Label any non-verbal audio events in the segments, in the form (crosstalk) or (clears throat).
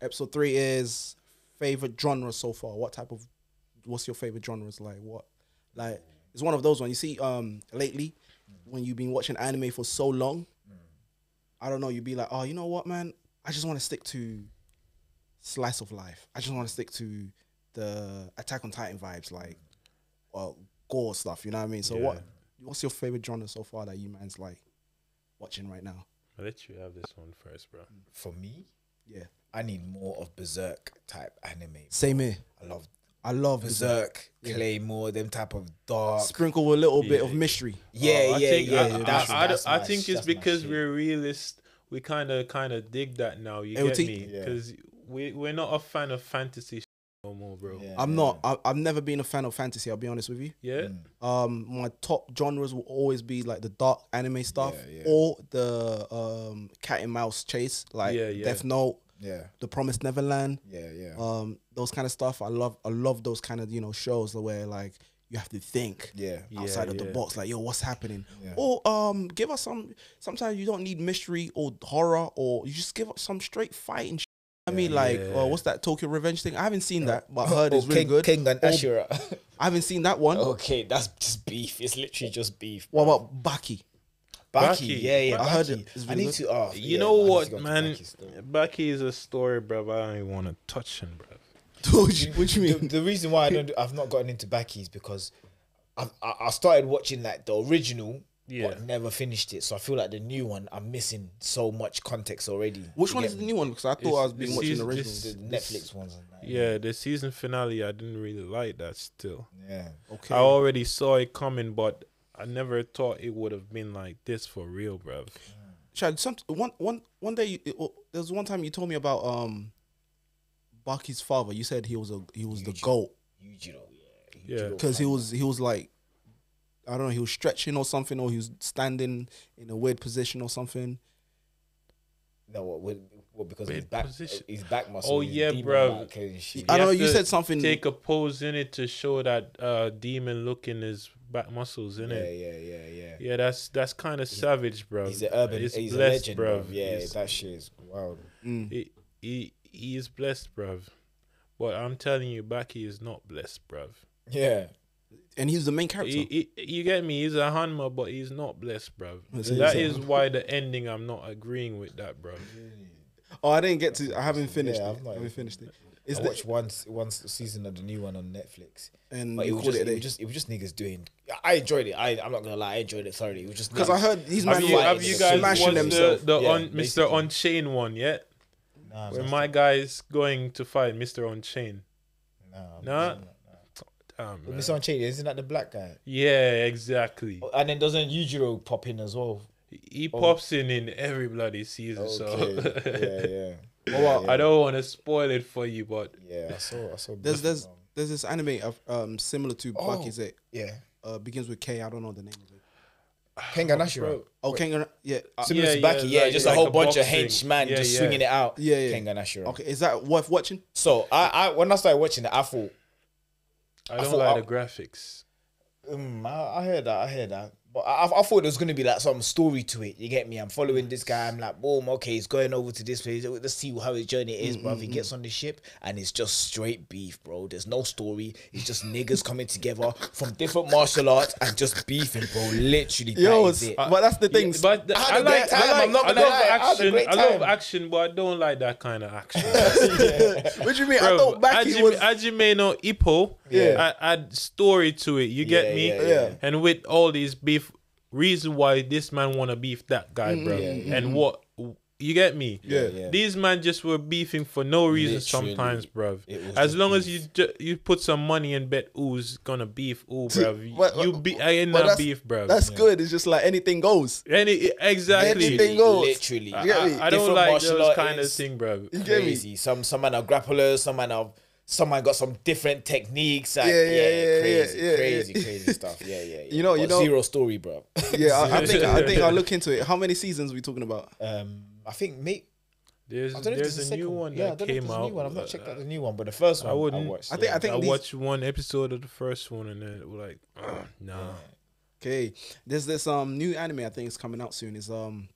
episode three is favorite genre so far. What type of what's your favorite genres like? What like it's one of those ones. You see, um, lately when you've been watching anime for so long, I don't know. You'd be like, oh, you know what, man? I just want to stick to slice of life. I just want to stick to the Attack on Titan vibes, like well, gore stuff. You know what I mean? So what? What's your favorite genre so far that you man's like watching right now? I'll let you have this one first, bro. For me, Yeah, I need more of berserk type anime. same here. I love I love berserk, Yeah. Claymore, them type of dark. Sprinkle a little bit of mystery. Yeah, Oh, I yeah, think, yeah. I, that's, I, I, that's I my- think it's that's because we're realist. We kind of kind of dig that now. You LT? get me? Yeah. Because we we're not a fan of fantasy no more, bro. Yeah, I'm yeah. not. I, I've never been a fan of fantasy. I'll be honest with you. Yeah. Mm. Um, my top genres will always be like the dark anime stuff Yeah, yeah. or the um cat and mouse chase, like Yeah, yeah. Death Note, Yeah, The Promised Neverland, yeah, yeah. um, those kind of stuff. I love. I love those kind of you know shows where like you have to think yeah, Yeah, outside of the yeah. box, like yo, what's happening? Yeah. Or um, give us some. Sometimes you don't need mystery or horror, or you just give us some straight fighting. Sh- I mean, like, Yeah. uh, what's that Tokyo Revenge thing? I haven't seen that, but I heard Oh, it's really King, good. King and Oh, Ashura. I haven't seen that one. okay, that's just beef. It's literally just beef. What about Baki? Baki? Baki? Yeah, yeah. I heard it- it's I need good. to. Oh, You yeah, know I need to what, man? Baki is a story, bro. I don't even want to touch him, bro. (laughs) what you, what you the, mean? the reason why I don't, do- I've not gotten into Baki is because I've, I, I started watching like the original, Yeah. but never finished it. So I feel like the new one, I'm missing so much context already. Which You one get is the new one? Because I thought It's- I was being watching is- the original. this- The Netflix ones. And that, Yeah, the season finale, I didn't really like that. Still, yeah. okay. I already saw it coming, but I never thought it would have been like this for real, bro. Chad, some one one one day you, it, there was one time you told me about um Baki's father. You said he was a he was the goat Yujiro, yeah. Yeah. Because he was he was like I don't know he was stretching or something or he was standing in a weird position or something. No, what, what, what because of his back, position. his back muscle. Oh, yeah, bro. bruv. back and shit. I know. You said something. Take a pose in it to show that uh demon look in his back muscles, in Yeah, it. yeah, yeah, yeah. Yeah, Yeah, that's that's kind of savage, bro. He's an urban. It's he's blessed, a legend, bro. Yeah, He's- that shit is wild. Mm. he, he he is blessed, bro. But I'm telling you, Baki is not blessed, bro. Yeah, and he's the main character. He, he, you get me? He's a Hanma, but he's not blessed, bruv. That is That he is. is why the ending. I'm not agreeing with that, bruv. oh, I didn't get to. I haven't finished Yeah, it. I've not I haven't finished it. Is I the, watched one one season of the new one on Netflix, and but it you was just it it was just it was just niggas doing. I enjoyed it. I I'm not gonna lie, I enjoyed it thoroughly. It was just because I heard these Have men you, were have you guys smashing watched the, the Yeah, on, Mr. basically. Unchained one yet? Nah, Where my guy's going to fight Mr. Unchained. nah, I'm Nah. Not- Damn, man. Mr. Unchained, isn't that the black guy? Yeah, exactly. And then doesn't Yujiro pop in as well? He Oh. pops in in every bloody season, so Okay. yeah, (laughs) yeah. well, yeah, I don't want to spoil it for you, but Yeah, I saw. I saw. There's there's of there's this anime of um similar to Oh. Baki's. It yeah. uh, begins with K. I don't know the name of it. Kengan (sighs) Ashura. bro, Oh, Kengan. Yeah. Uh, Similar Yeah, to yeah, Baki, yeah, like- just like a whole a bunch of boxing. henchmen Yeah, just yeah. swinging it out. Yeah, yeah. Kengan Ashura. okay, is that worth watching? So I, I when I started watching it, I thought, I I don't thought like I- the graphics. um, I, I heard that, I heard that, but I, I thought there was gonna be like some story to it. You get me? I'm following this guy. I'm like, boom, okay, he's going over to this place. Let's see how his journey is, bro. He mm-hmm, gets on the ship and it's just straight beef, bro. There's no story. It's just niggas coming together from different martial arts and just beefing, bro. Literally, Yo, that is it. but that's the thing. Yeah, but the- I had I a great like, time, I like, I'm not I gonna love lie, I action. great I love action, but I don't like that kind of action. (laughs) what do you mean? I Bro, thought Baki Hajime, was. Hajime no Ippo Yeah. I add story to it. You Yeah, get me? yeah, yeah. And with all these beef, reason why this man wanna beef that guy, mm-hmm. bro, yeah, yeah. and mm-hmm. what you get me? Yeah. yeah. These man just were beefing for no reason Literally, sometimes, bruv. it was As just long as you ju- you put some money and bet who's gonna beef, ooh, bruv. But- you be I ain't but not that's- beef, bruv. That's good. It's just like anything goes. Any exactly. Anything goes. Literally, I, You get me? I- I don't Different like martial those kind of thing, bruv. You get me? crazy. Some some man are grapplers, some man are some man got some different techniques. Like, Yeah, yeah, yeah, yeah, crazy, yeah, crazy, yeah. crazy stuff. Yeah, yeah. (laughs) yeah. You know- you But know- zero story, bro. (laughs) Yeah, I, I think I think I'll (laughs) look into it. How many seasons are we talking about? um, I think mate. There's I don't know if there's there's a a new second one Yeah, I that don't know if came there's a out. new one. I've not uh, checked out the new one, but the first one I, wouldn't- watched. I think- I think I these- watched one episode of the first one and then it was like, uh, (clears throat) nah. Okay, there's this um new anime I think is coming out soon. Is um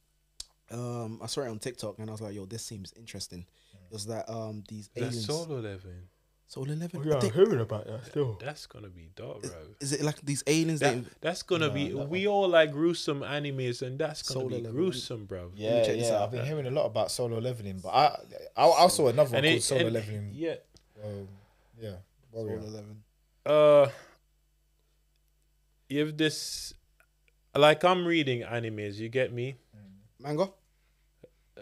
Um, I saw it on TikTok and I was like, "Yo, this seems interesting." It was that um these That aliens. solo leveling. Solo Leveling. Oh, I think- hearing about that still. That's gonna be dark, bro. is it like these aliens? That, That, that's gonna No, be. that We all like gruesome animes, and that's gonna Solo be level. gruesome, bro. Yeah, yeah. out. I've been hearing a lot about solo leveling, but I I, I saw another one And called solo and- leveling. yeah. Um, yeah, Solar Warrior. Eleven. Uh, if this, like, I'm reading animes. You get me? Manga.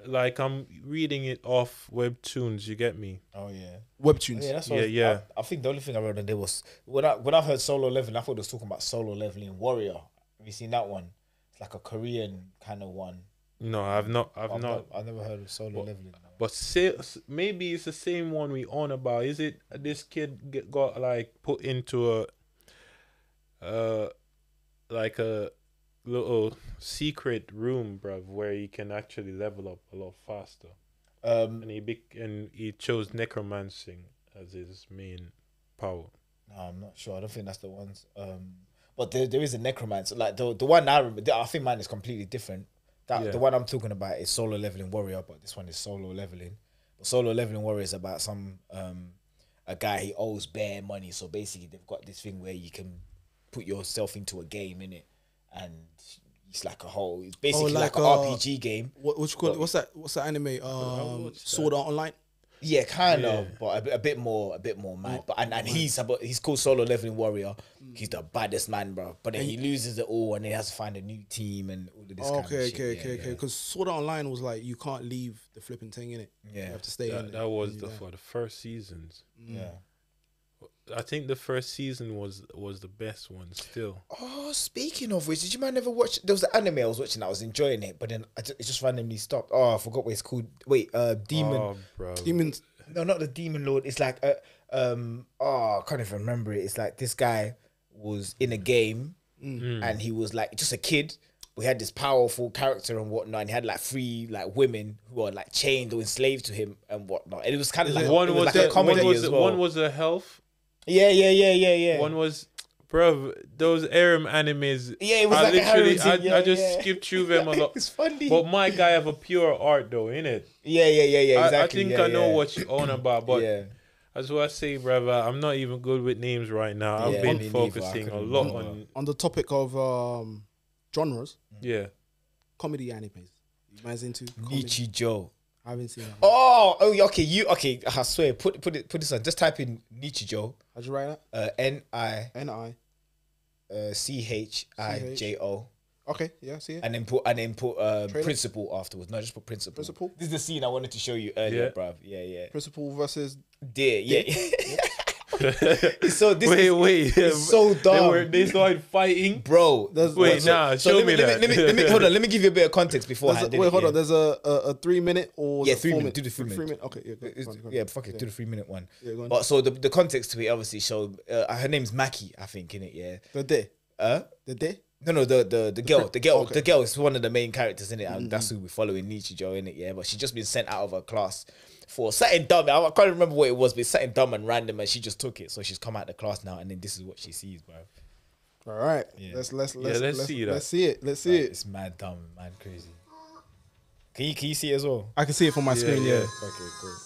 Like, I'm reading it off webtoons. You get me? Oh yeah. Webtoons. Yeah, that's what Yeah, I was- yeah. I, I think the only thing I read on there was when I when I've heard solo leveling, I thought it was talking about solo leveling warrior. Have you seen that one? It's like a Korean kind of one. No, I've not. I've, I've, not. not, I've never heard of solo leveling. But say, maybe it's the same one we on about. Is it this kid get, got like put into a, uh, like a little secret room, bruv, where he can actually level up a lot faster. Um, And he bec- and he chose necromancing as his main power. no, I'm not sure. I don't think that's the ones. Um, but there, there is a necromancer. Like the the one I remember, I think mine is completely different. That Yeah. the one I'm talking about is solo leveling warrior, but this one is solo leveling. But solo leveling warrior is about some um a guy he owes bare money. So basically, they've got this thing where you can put yourself into a game in it, and it's like a whole. It's basically like, like, uh, an RPG game. What what you call it? What's that? What's that anime? Um. Sword Art Online. Yeah, kind Yeah. of, but a bit, a bit more, a bit more Oh, mad. But and, and he's about he's called solo leveling warrior. Mm. He's the baddest man, bro. But then he loses it all, and he has to find a new team and all of this. kind of okay, shit. okay, Yeah, okay, okay. yeah. Because Sword Art Online was like you can't leave the flipping thing in it. Yeah. you have to stay in. That, it. that was the for the first seasons. Yeah. I think the first season was was the best one still. Oh, speaking of which, did you man ever watch? There was an anime I was watching. I was enjoying it, but then I just, it just randomly stopped. Oh, I forgot what it's called. Wait, uh, Demon. Oh, bro. Demons. No, not the Demon Lord. It's like, uh, um, oh, I can't even remember it. It's like this guy was in a game Mm. and he was like just a kid. We had this powerful character and whatnot. And he had like three like women who were like chained or enslaved to him and whatnot. And it was kind of like one it was, like the, a comedy one was as well. one was a health. Yeah, yeah, yeah, yeah, yeah. One was, bro. Those harem animes. Yeah, it was I like a literally, I, yeah, I just yeah. skipped through (laughs) them a lot. It's funny. But my guy have a pure art though, innit? yeah, yeah, yeah, yeah. I- Exactly. I, think yeah, I know yeah. what you're on about, but (clears throat) yeah. as what I say, brother, I'm not even good with names right now. I've been me neither. Focusing a couldn't lot remember. on On the topic of um, genres, yeah. comedy animes. You guys into comedy? Nichijou. I haven't seen that. Oh, oh, okay. You okay? I swear. Put put it put this on. Just type in Nichijou. How'd you write that? Uh, N I N I. uh, C H I J O, Okay, yeah, see it. and then put and then put um, Trailer? principal afterwards. No, just put principal. Principal? This is the scene I wanted to show you earlier, Yeah. bruv. Yeah, yeah. Principal versus. Dear, yeah. (laughs) (laughs) so this wait, is, wait. it's so They dumb. were they started fighting. bro. Wait, so- nah, So show let me me, that. let me, let me, hold on. Let me give you a bit of context before. a, wait, hold on. There's a, a, a three minute or Yeah, three minute, Do the three minute. minute. Okay, yeah, go, go go yeah, fuck it. Do the three minute one. Yeah, on. But so the, the context to it obviously showed uh, her name's Mackie, I think, in it. Yeah. The day. Uh, The day. No, no, the the the girl, the girl, okay. the girl is one of the main characters in it, and that's who we're following, Nichijou in it. Yeah, but she's just been sent out of her class for something dumb. I can't remember what it was, but it's something dumb and random, and she just took it. So she's come out the class now, and then this is what she sees, bro. All right. Yeah. Let's let's let's, let's let's see that. Let's see it. Let's see Like, it. It's mad dumb, mad crazy. Can you can you see it as well? I can see it from my screen. Yeah. Okay, cool.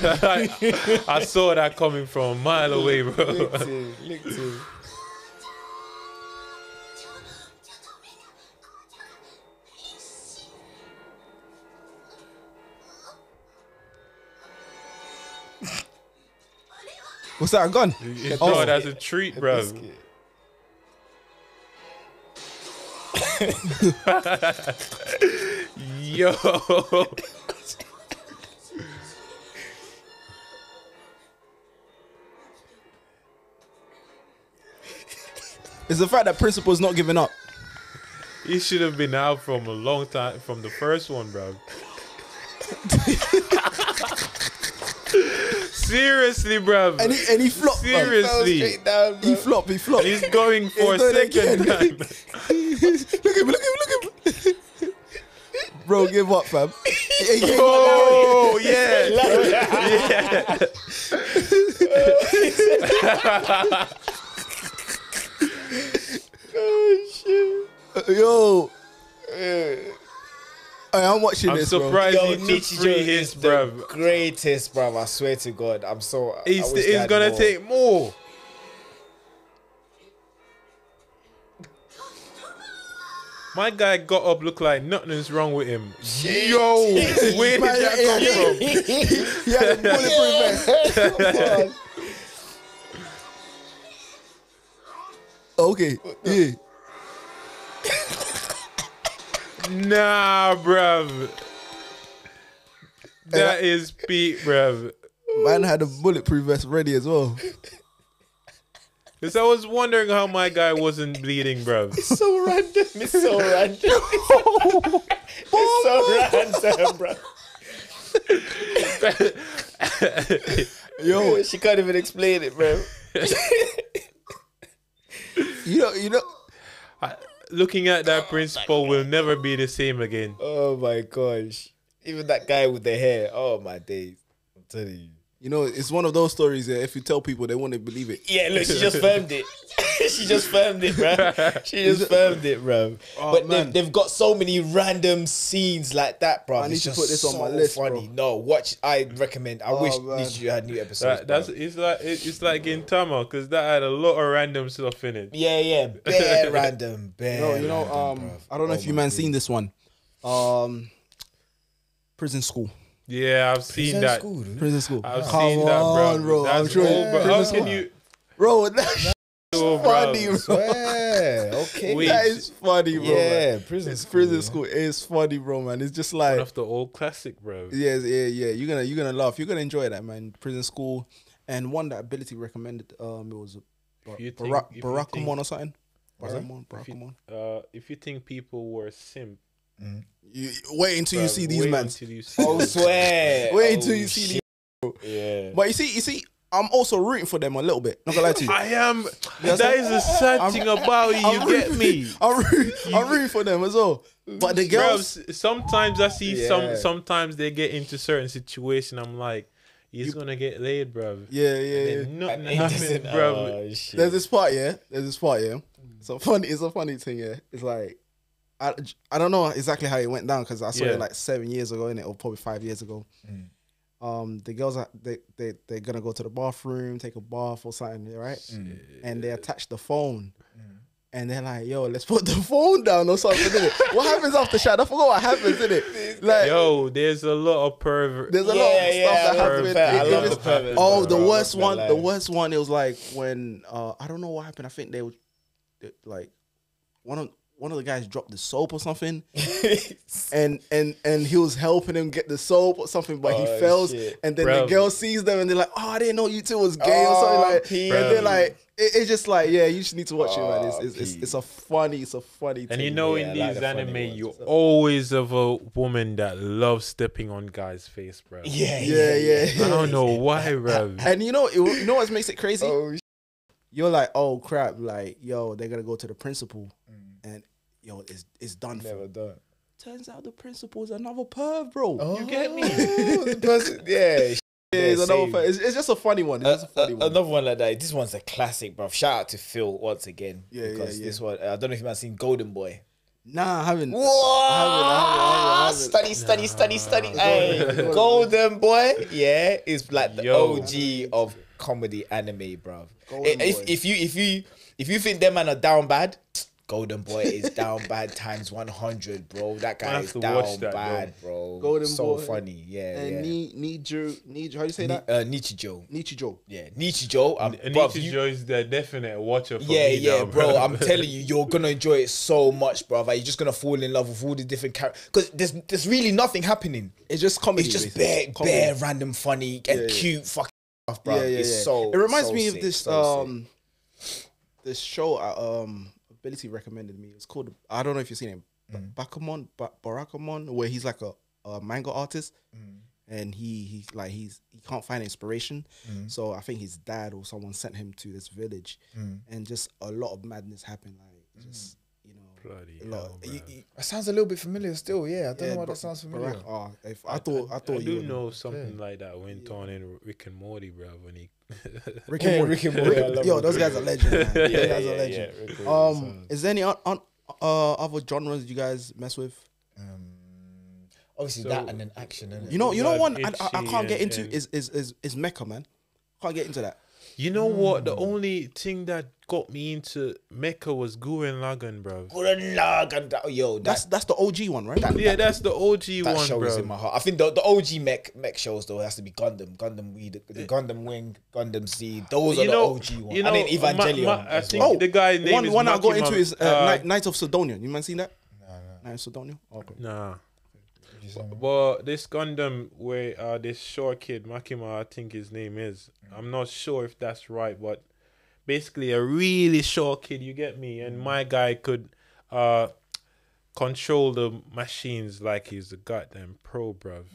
I, (laughs) I saw that coming from a mile away, bro. Lick to, lick to. What's that? A gun? bro, that's a treat, bro. (laughs) Yo. (laughs) It's the fact that principal's not giving up. He should have been out from a long time from the first one, bro. (laughs) Seriously, bro. and he and he flopped. Seriously. Down, He flopped. He flopped. He's going for a He's doing it second again. time. (laughs) look at him. Look at him. Look at him. Bro, give up, fam. He ain't getting Oh, yeah. (laughs) Yo. Hey, I'm watching I'm this, bro. surprised Yo, he took Nietzsche three Joe hits, is the bruv. greatest, bruv. I swear to God. I'm so. I He's, wish they he's had gonna more. take more. My guy got up, looked like nothing's wrong with him. Yo, (laughs) where did Man, that yeah, come from? (laughs) He had a bulletproof vest. (laughs) Okay, yeah. Nah, bruv. That is beat, bruv. Man had a bulletproof vest ready as well. Because I was wondering how my guy wasn't bleeding, bruv. It's so random. It's so random. (laughs) it's so random, bro. Yo, She can't even explain it, bro. you know, you know. Looking at that oh, principal will never be the same again. Oh my gosh. Even that guy with the hair. Oh my days. I'm telling you. You know, it's one of those stories that if you tell people, they won't believe it. Yeah, look, she just (laughs) firmed it. (laughs) she just firmed it, bro. She just firmed it, bro. Oh, but man. they've, they've got so many random scenes like that, bro. I need it's to just put this on my list, funny. bro. No, watch. I recommend. I Oh, wish man. Nietzsche had new episodes. That, that's bro. it's like it- it's like Gintama because that had a lot of random stuff in it. yeah, yeah, bare (laughs) random, bare. No, you know, random, um, bruv. I don't know Oh if you my man days. seen this one. Um, prison school. Yeah, I've seen Prison that. school, dude. Prison school. I've Come seen that, bro. on, bro. I'm That's sure. old, bro. How Prison can you? bro? (laughs) That's bro. funny, bro. Swear. Okay. Wait. That is funny, bro. yeah, man. prison It's school. prison yeah. school. It's funny, bro, man. It's just like One like of the old classic, bro. Yeah, yeah, yeah. You're gonna you're gonna laugh. You're gonna enjoy that, man. Prison school, and one that Ability recommended. Um, it was If you Barack Barack think- or something. Alright. Barack Barack If uh, if you think people were simp, You wait until you see these men. until (laughs) Oh, swear. Wait Oh, you see shit. these. Yeah. But you see, you see, I'm also rooting for them a little bit. Not gonna lie to you. I am. Yes, that I'm- is the sad I'm- thing about you. You I'm get me. I'm rooting, I'm rooting for them as well. But the girls, s- sometimes I see Yeah. some. Sometimes they get into certain situation. I'm like, he's gonna get laid, bro. yeah, yeah, yeah. Then nothing It bro. oh. There's this part, yeah. There's this part, yeah. It's a funny, it's a funny thing, yeah. It's like, I, I don't know exactly how it went down because I saw Yeah. it like seven years ago, in it, or probably five years ago. Um, the girls are they they they're gonna go to the bathroom, take a bath or something, right? And they attach the phone. And they're like, yo, let's put the (laughs) phone down or something, innit? what happens after shot? I forgot what happens, innit? Like, Yo, there's a lot of pervert. there's a lot of Yeah, stuff yeah, that I happens. the per- I love it the pervert, Oh, the worst one. gonna The worst one. It was like when uh, I don't know what happened. I think they were like one of one of the guys dropped the soap or something, (laughs) and and and he was helping him get the soap or something, but he Oh, fails, shit. and then Bruv. the girl sees them and they're like, "Oh, I didn't know you two was gay or Oh, something like." Pete. And they're like, it, "It's just like, yeah, you just need to watch it, man. It's Oh, it's, it's it's a funny, it's a funny. And thing. you know, Yeah, in I like these the anime, ones. you always have a woman that loves stepping on guys' face, bro. yeah, yeah, yeah. I don't know why, bro. And you know, it, you know what makes it crazy? Oh, sh- you're like, oh crap, like yo, they're gonna go to the principal, and yo, it's it's done. For. done. Turns out the principal's another perv, bro. Oh, You get me? (laughs) person, yeah. (laughs) Yeah, it's, another same. It's, it's just a funny one. It's Uh, just a funny uh, one. Another one like that. This one's a classic, bro. Shout out to Phil once again. Yeah, yeah, because yeah. this one, I don't know if you might seen Golden Boy. Nah, I haven't. What? I haven't, I haven't. Study, study, study, study. Hey, Golden- Golden Boy, yeah, is like the Yo. OG of comedy anime, bro. Golden If, Boy. if you if you if you think them man are down bad, Golden Boy is down bad times one hundred, bro. That guy is down that, bad, bro. Golden so Boy funny, yeah, And yeah. Ni Nijo Nijo, how do you say that? uh, Nichijou, Nichijou. yeah, Nichijou. Um, Nichi bruv, you- Joe is the definite watcher for yeah, me yeah, now, bro. I'm telling you, (laughs) you're gonna enjoy it so much, bro. Like, you're just gonna fall in love with all the different characters because there's there's really nothing happening. It's just comedy. It's just basically. bare, Comedy. bare random, funny, and Yeah, yeah. cute fucking stuff, bro. Yeah, yeah, it's yeah. so. it reminds so me of sick, this so sick. um this show um Ability recommended me. It's called I don't know if you've seen it. Mm. Bakamon, ba- Barakamon, where he's like a, a manga artist, Mm. and he he like he's he can't find inspiration. Mm. So I think his dad or someone sent him to this village, and just a lot of madness happened. Like just you know, Bloody a lot. hell, you- you- That sounds a little bit familiar still. Yeah, I don't yeah, know why Bar- that sounds familiar. Barack- oh, if I thought I, thought I you do know something like that went on in Rick and Morty, bro. When he (laughs) Rick and (laughs) Morty. Rick and Morty, Rick- yo, (laughs) those guys are legends. Man. those Yeah, guys yeah, are yeah, legends. Um, is there any on, on, uh, other genres you guys mess with? Um, obviously So- that and then action. You know, you know Like one I, I, I can't get into and- is is is is mecha, man. Can't get into that. You know what? Hmm. The only thing that got me into mecha was Gurren Lagann, bro. Gurren Lagann, that- yo, That's that, that's the OG one, right? Yeah, that's the OG that one, show is bro. in my heart. I think the, the OG mech mech shows though has to be Gundam, Gundam We, the, the Gundam Wing, Gundam Z. Those are You know, the OG ones. you know, I mean Ma- Evangelion. Ma- I think well. Oh, the guy name one is one I got Makima, into is uh, uh, Night, Knights of Sidonia. You man seen that? Knights of Sidonia. Okay. Nah. But this Gundam, where uh, this short kid Makima, I think his name is. I'm not sure if that's right, but basically a really short kid. You get me? And my guy could uh control the machines like he's a goddamn pro, bruv.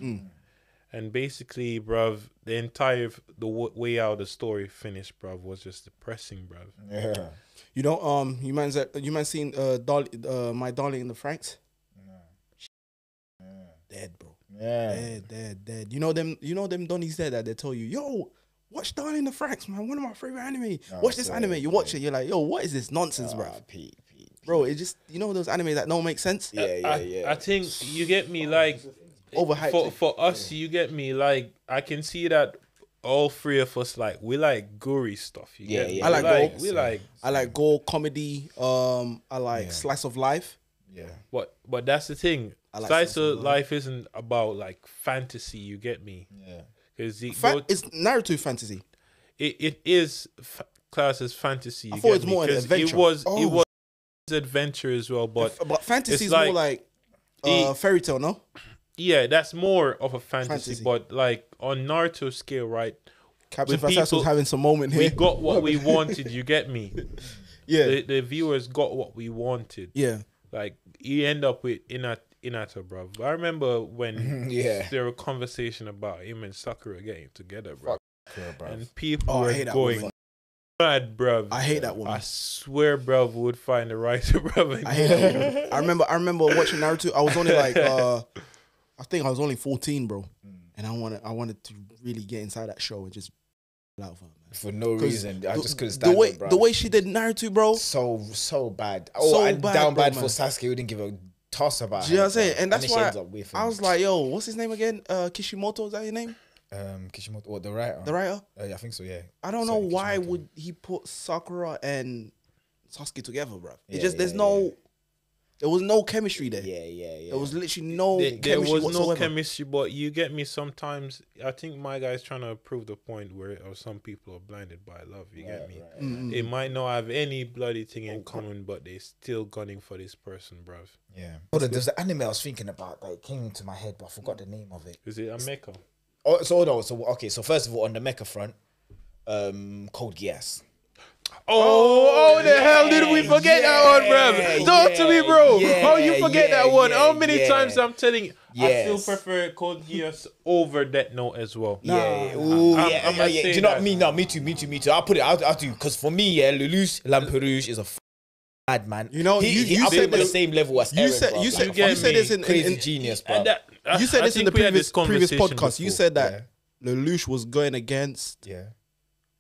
And basically, bruv, the entire the way out the story finished, bruv, was just depressing, bruv. Yeah. You know, um, you man, you man seen uh, Dolly, uh, my darling in the Franxx? Dead, bro. Yeah. Dead, dead, dead. You know them. You know them Donnies there that they tell you, yo, watch Darling in the Franxx, man. One of my favorite anime. watch this anime. You watch it. You're like, yo, what is this nonsense, bro? Pete, Pete. Bro, it just you know those anime that don't make sense. Yeah, yeah, I, yeah. I think you get me like Overhyped. for for us you get me like I can see that all three of us like we like gory stuff. You Yeah, get yeah. I like we like, gore. we like I like gore comedy. Um, I like slice of life. yeah. but but that's the thing. I like Slice of life isn't about like fantasy. You get me? Yeah. Because Fa- go- it's Naruto fantasy. it it is class as fantasy. You thought it's more an adventure. It was Oh. it was adventure as well, but But fantasy is like- more like uh, it- fairy tale, no? yeah, that's more of a fantasy. Fantasy. But like on Naruto scale, right? Captain Fantastic was having some moment here. We got what (laughs) we wanted. You get me? (laughs) yeah, the, the viewers got what we wanted. yeah. Like you end up with Inat Hinata, bro. I remember when (laughs) Yeah. there were conversation about him and Sakura getting together, bro. Yeah, bro. And people Oh, I were going woman. mad, bro. I hate that woman. I swear, bro, would find the writer, (laughs) bro. I hate that. woman. I remember. I remember watching Naruto. I was only (laughs) like, uh, I think I was only fourteen, bro, and I wanted, I wanted to really get inside that show and just out for her. For no 'Cause reason. I the- just couldn't the stand way it, bro. the way she did Naruto, bro. so so bad. Oh, So and bad, down bro, bad man. for Sasuke who didn't give a toss about Do you know what I'm saying? And that's why ends up with I was like, yo, what's his name again? Uh, Kishimoto, is that his name? um, Kishimoto, what the writer? The writer? Uh, yeah, I think so. Yeah. I don't know Sorry, why Kishimoto. would he put Sakura and Sasuke together, bro. It Yeah, just there's yeah, no. There was no chemistry there. Yeah, yeah, yeah. There was literally no there, there chemistry was whatsoever. no chemistry, but you get me. Sometimes I think my guy's trying to prove the point where or some people are blinded by love. You get me? Mm-hmm. They might not have any bloody thing in common, but they're still gunning for this person, bruv. Yeah. Hold on, there's the anime I was thinking about that came into my head, but I forgot the name of it. Is it a mecha? Oh, so hold on. So okay. So first of all, on the mecha front, um, Code Geass. Oh, oh, oh, the hell did we forget that one, yeah, bruv? Talk to me, bro. yeah, how you forget yeah, that one? yeah, how many yeah. times I'm telling you? I still Yes. prefer Code Geass over Death Note as well. Yeah, ooh, I'm- yeah, I'm yeah, gonna yeah. Do you know what. I mean? No, me too, me too, me too. I'll put it. I'll, I'll do because for me, yeah, Lelouch Lamperouge is a f- bad man. You know, he, you- he, you I'll put him on the same level as You Eren, said bro. you Like, said You you said this in, in, crazy in genius, bro. And that, I- you said I this in the previous previous podcast. You said that Lelouch was going against yeah,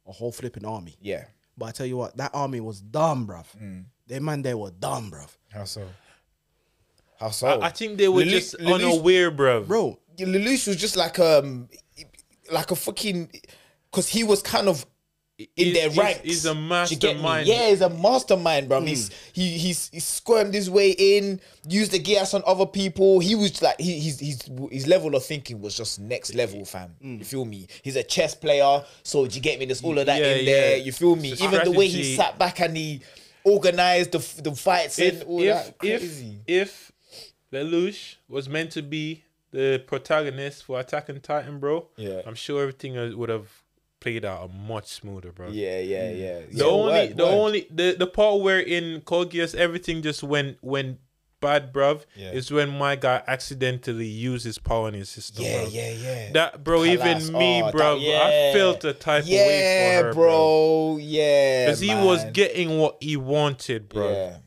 a whole flipping army. yeah. But I tell you what, that army was dumb, bruv. Mm. They man they were dumb, bruv. How so? How so? I, I think they were Lelouch- just Lelouch- unaware, bruv. Bro, Lelouch was just like um, like a fucking, because he was kind of in their he's- ranks. he's a Do you get me? mastermind. Yeah, he's a mastermind, bro. He's he he's he squirmed his way in, used the gas on other people. He was like he, he's he's his level of thinking was just next level, fam. Hmm. You feel me? He's a chess player, so do you get me? There's all of that Yeah, in there. yeah. You feel me? Even the way he sat back and he organized the the fights if and all if that. Crazy. if if Lelouch was meant to be the protagonist for Attack on Titan, bro, Yeah. I'm sure everything would have played out a much smoother, bro. yeah, yeah, yeah. Mm. The only the only the the part where in Code Geass everything just went went bad, bruv, Yeah. is when my guy accidentally used his power on his system. Yeah, bruv. yeah, yeah. That bro, even oh, me, Oh, bro, yeah. I felt a type yeah, of way for her, bro. bro. Yeah, Because he was getting what he wanted, bro. Yeah.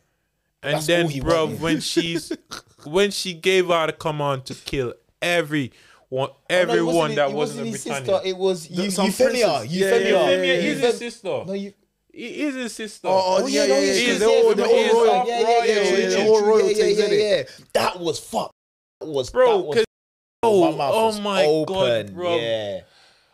And That's then, bro, wanted. when she's (laughs) when she gave out a command to kill every one, Oh, no, it everyone it that wasn't, a his Britannia. sister. It was you, some Euphemia. princess. Yeah, Euphemia. yeah, Euphemia yeah, is his sister. No, you. He is his sister. Oh, oh, oh yeah, yeah, yeah. he's- He's- They're all, they're all royal. up Yeah, yeah, yeah, yeah, Yeah, yeah, they're all yeah, royalties, yeah, yeah, yeah. That was fuck. That was Bro, that was- oh, oh, my mouth oh was my open. God, bro. Yeah.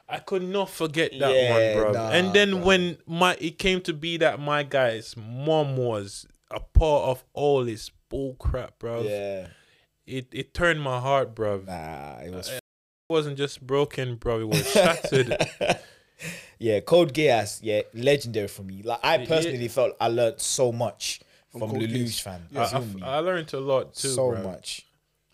I could not forget that Yeah, one, bro. nah, and then bro. when my it came to be that my guy's mom was a part of all this bull crap, bro. Yeah. It it turned my heart, bro. Nah, it was. Wasn't just broken, bro. It was shattered. (laughs) yeah, Code Geass, yeah, legendary for me. Like I Yeah. personally felt I learned so much from, Code Lelouch, Geass. fam. I, I, I learned a lot too, so bro. much.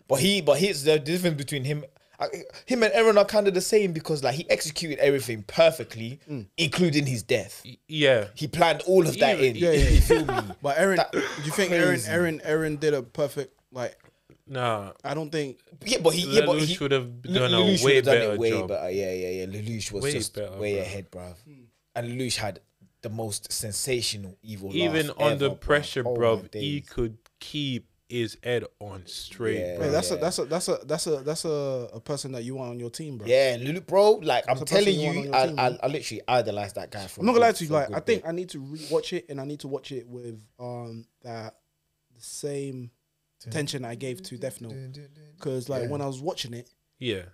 But he, but here's the difference between him, I, him and Eren are kind of the same because like he executed everything perfectly, Mm. including his death. Yeah, He planned all of that Even- in. Yeah, yeah. You feel me? But Eren, That- do you think Eren. Eren, Eren did a perfect like? Nah. I don't think. Yeah, but he, yeah, but he would have L- done a Lelouch way would have done better it way job. better. Yeah, yeah, yeah. Lelouch was Way just better, way bruv. ahead, bruv. And Lelouch had the most sensational evil. Even under ever, bruv. pressure, Oh bro, he could keep his head on straight, Yeah. bro. Hey, that's a that's a that's a that's a that's a, a person that you want on your team, bro. Yeah, Lulu, bro. Like I'm telling you you, I, team, I, man. I literally idolize that guy. For I'm not gonna lie to you. Like, I think bit. I need to rewatch it, and I need to watch it with um that the same attention I gave to Death Note. Because like Yeah. when I was watching it, Yeah,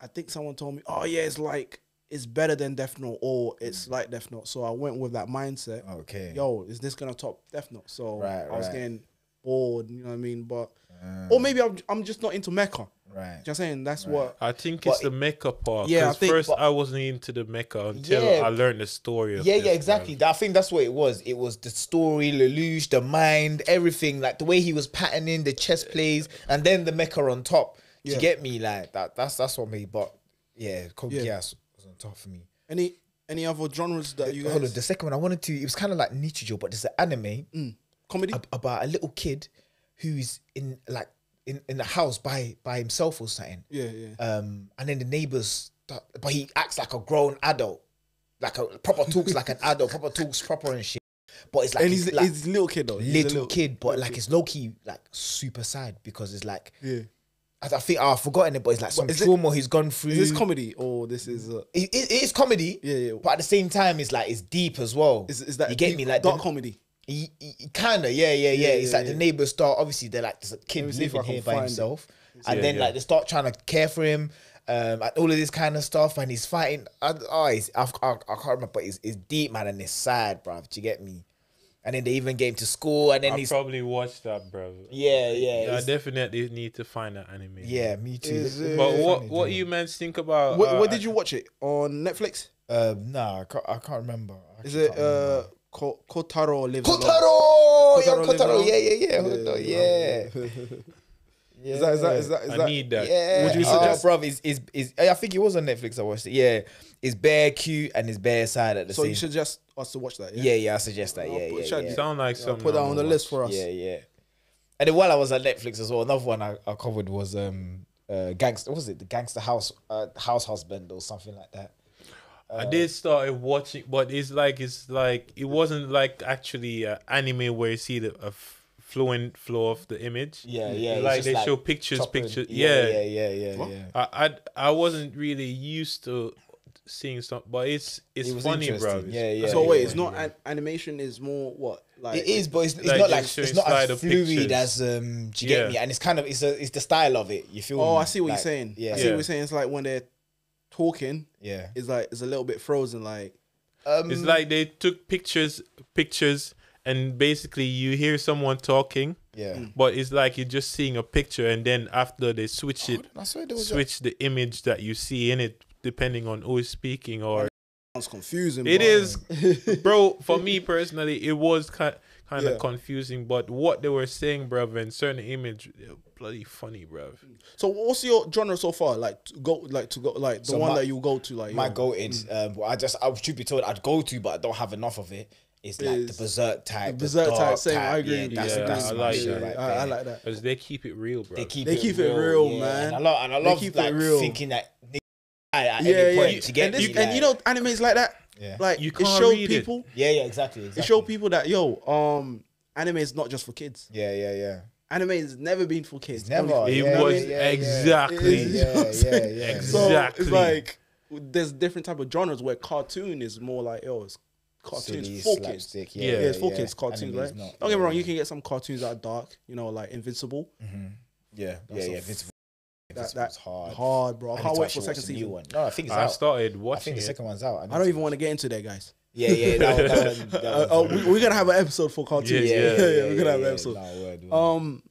I think someone told me, "Oh yeah, it's like it's better than Death Note, or it's like Death Note." So I went with that mindset. Okay. Yo, is this gonna top Death Note? So Right, I was right. getting bored. You know what I mean? But Uh, or maybe I'm I'm just not into mecha. Right. Just saying that's what. I think it's the mecha part. Yeah, I think- first but- I wasn't into the mecha until Yeah. I learned the story. Of Yeah, this, yeah, bro. exactly. I think that's what it was. It was the story, Lelouch, the mind, everything, like the way he was patterning the chess plays, and then the mecha on top. Do Yeah. You get me? Like that. That's that's what me. But yeah, Code Yeah. Geass was on top for me. Any any other genres that you Hold on, the second one I wanted to. It was kind of like Nichijou, but there's an anime Mm. comedy? ab- about a little kid who's in like in, in the house by by himself or something. yeah, yeah. Um, and then the neighbors, but he acts like a grown adult, like a proper talks like an (laughs) adult, proper talks proper and shit. But it's like and he's he's, like he's a little kid though. A little, kid, but little like kid. it's low key like super sad because it's like yeah. I, I think I've forgotten it, but it's like some is it- trauma he's gone through. Is this comedy or this is uh, it, it, it is comedy, Yeah, yeah. but at the same time, it's like it's deep as well. is, is that you get deep- me? Like dark the, comedy? Kind of, yeah, yeah, yeah. Yeah, It's yeah, like the neighbors start. Obviously, they're like this kid Let see if living I can here by find it. himself, and Yeah, then yeah. like they start trying to care for him, um, and all of this kind of stuff. And he's fighting. I, oh, he's, I, I, I can't remember, but it's, it's deep, man, and it's sad, bruv. Do you get me? And then they even get him to school, and then I he's probably watched that, bro. yeah, yeah, Yeah, I it's- definitely need to find that anime. yeah, me too. Is it- But let what find what Joe. you men think about? Where, uh, where did you watch it on Netflix? Um, nah, I can't, I can't remember. I Is actually it can't remember. uh Ko- Kotaro lives Alone? Kotaro? Yeah, Kotaro lives Kotaro. alone? Yeah, yeah, yeah. Hold yeah. Yeah. (laughs) Is that is that is that is I that? need that. Yeah. Would you Oh, suggest- bruv, is is is I think it was on Netflix. I watched it. Yeah, it's bare cute and it's bare sad at the So same. you suggest us to watch that? yeah, yeah, I suggest that. I'll Yeah, yeah, yeah. Sound like I'll something. put that on the gonna list for us. Yeah, yeah. And then while I was at Netflix as well, another one I, I covered was um uh gangster. What was it? The Gangster House uh, House Husband or something like that. I did start watching, but it's like it's like it wasn't like actually uh, anime where you see the a f- fluent flow of the image. Yeah, yeah. like just they show pictures, chopping. pictures. Yeah, Yeah, yeah, yeah, yeah, yeah. I, I I wasn't really used to seeing stuff, but it's it's It funny, bro. Yeah, yeah. So wait, it's not an, animation. Is more what like It is, but it's, it's Like not like it's not as fluid pictures. as um. Do you get me? And it's kind of it's a it's the style of it. You feel? Oh, me? I see what Like, you're saying. Yeah, I see Yeah. what you're saying. It's like when they're talking, yeah. it's like it's a little bit frozen. Like Um, It's like they took pictures, pictures, and basically you hear someone talking, yeah. but it's like you're just seeing a picture, and then after they switch it, I swear there was a- switch the image that you see in it, depending on who is speaking, or sounds confusing. it but- is, (laughs) bro. For me personally, it was kind kind of Yeah. confusing, but what they were saying, bro, and certain image, bloody funny, bro. So what's your genre so far? Like to go, like to go, like the So one my- that you go to, like my yo, goated. Um, I just I should be told, I'd go to, but I don't have enough of it. it. is like Is the berserk type, the Berserk type, dark same. I agree. Yeah, that's, Yeah, that's I like that. right I, I like that. Because they keep it real, bro. They keep They it keep it real, real, yeah. man. And I love, and I They love keep it like real. thinking that at Yeah, any yeah. point to get and, this, me, and you like- know, animes like that. Yeah. Like You it can't showed read it. people. yeah, yeah, exactly, exactly. It showed people that yo, um, anime is not just for kids. Yeah, yeah, yeah. Anime has never been for kids. It's never. Only- It yeah, was yeah, yeah, yeah. exactly. It is, Yeah, you know what I'm saying? yeah, yeah. (laughs) So Exactly. it's like there's different type of genres where cartoon is more like yo, it's cartoons Silly, for kids. slapstick, Yeah. Yeah, it's for yeah. kids cartoons, Anime's right? not. Don't get me wrong, you can get some cartoons that are dark, you know, like Invincible. Yeah, yeah, yeah. a- Invincible. That, Invincible's that's hard. hard, bro. I, need can't wait for second the new season. one. No, I think it's I out. started I watching think the it. second one's out. I don't even want to get into that, guys. Yeah, yeah. That, one- that one, that (laughs) Uh, oh, we, we're gonna have an episode for cartoons. Yeah, Yeah, (laughs) yeah, yeah, we're gonna have an episode. no, word, word. Um,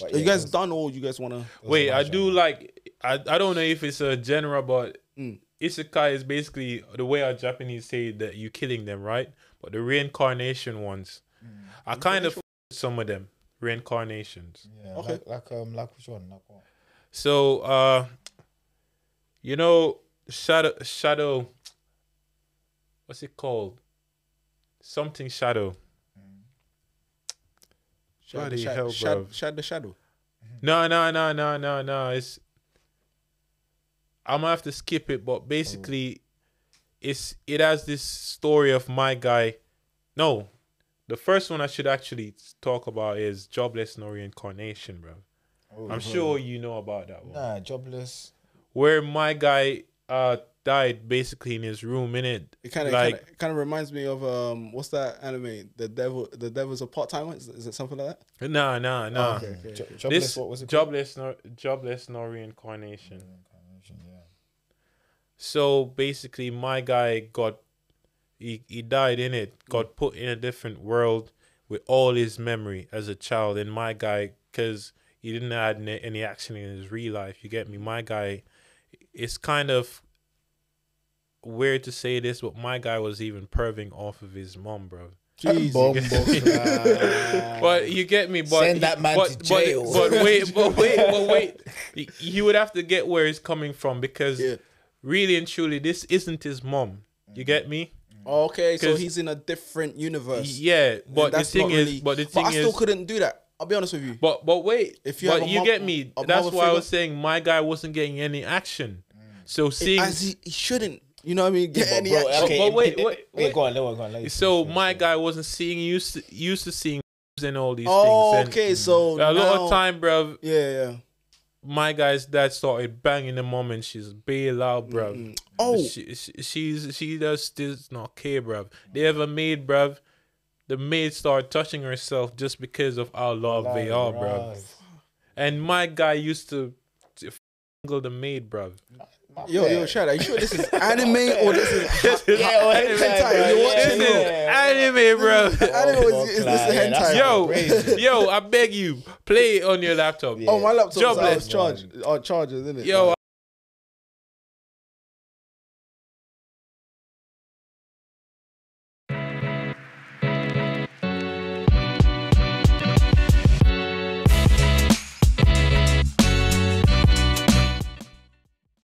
But are you yeah, guys those- done or you guys wanna? Wait, I do genre. like. I, I don't know if it's a genre, but Mm. isekai is basically the way our Japanese say that you're killing them, right? But the reincarnation ones, Mm. I kind of some of them reincarnations. Yeah, Okay. Like, like um, like which one? Like what? So, uh, you know, shadow, shadow. What's it called? Something shadow. Bloody Shadow, hell, shadow, bruv. shadow, shadow. No, no, no, no, no, no. It's I'm gonna have to skip it, but basically, it's it has this story of my guy. No, the first one I should actually talk about is jobless no reincarnation, bro. Oh, I'm sure you know about that one, Nah, jobless. where my guy uh died basically in his room. In it, It kind of like kind of reminds me of um, what's that anime? The devil, the devil's a part timer. Is, is it something like that? nah, nah, nah. okay, okay. Jo- jobless. This what was it? called? jobless no jobless no reincarnation. Yeah. So basically, my guy got he he died in it. Got put in a different world with all his memory as a child. And my guy, because he didn't add any, any action in his real life. You get me? My guy, it's kind of weird to say this, but my guy was even perving off of his mom, bro. Bombo (laughs) But you get me. But Send that man but, to jail. But, wait, but (laughs) wait, but wait. You- You would have to get where he's coming from because Yeah. really and truly, this isn't his mom. You mm. get me? Mm. Oh, okay, so he's in a different universe. Yeah, but the thing not is, but the thing I still is, couldn't do that. I'll be honest with you. but but wait, If you but have you mo- get me. That's mother why I was saying my guy wasn't getting any action. So seeing, As he, he shouldn't. You know what I mean? Get But any bro, action. okay, But wait, wait, wait, wait, wait. go on, go on, go on. let so finish, my finish. guy wasn't seeing used to used to seeing and all these Oh, things. And okay. So a lot of time, bro. Yeah, yeah. My guy's dad started banging the mom, and she's bail out, bro. Mm. Oh, she, she, she's she does does not care, bruv. They have a maid, bruv. The maid started touching herself just because of how love they are, bro. And my guy used to, to the maid, bro. My yo, yo, bad. Shad, are you sure this is anime or this is (laughs) ha- Yeah, well, hentai, hentai, you're watching This it. is yeah. anime, bruv. I don't know, Oh, is, is this Clark, the hentai? Yo, crazy. yo, I beg you, play it on your laptop. Yeah. Oh, my laptop's Jobless. out of charge. Uh, on charger, isn't it? Yo,